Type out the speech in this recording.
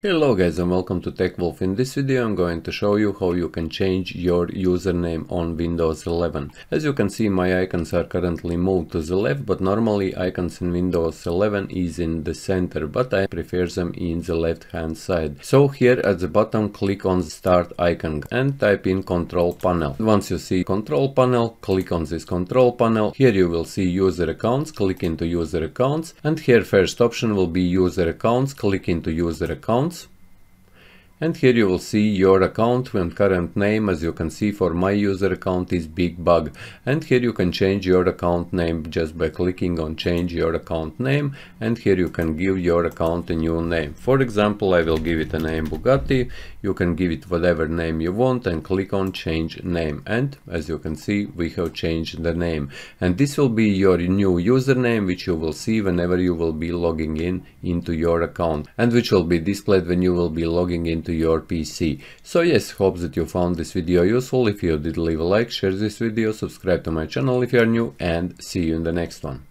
Hello guys and welcome to TechWolf. In this video I'm going to show you how you can change your username on Windows 11. As you can see my icons are currently moved to the left but normally icons in Windows 11 is in the center but I prefer them in the left hand side. So here at the bottom click on the start icon and type in control panel. Once you see control panel click on this control panel. Here you will see user accounts, click into user accounts and here first option will be user accounts, click into user accounts and here you will see your account and current name as you can see for my user account is Big Bug. And here you can change your account name just by clicking on change your account name. And here you can give your account a new name. For example I will give it a name Bugatti, you can give it whatever name you want and click on change name. And as you can see we have changed the name. And this will be your new username which you will see whenever you will be logging in into your account. And which will be displayed when you will be logging into to your PC. So yes, hope that you found this video useful. If you did leave a like, share this video, subscribe to my channel if you are new and see you in the next one.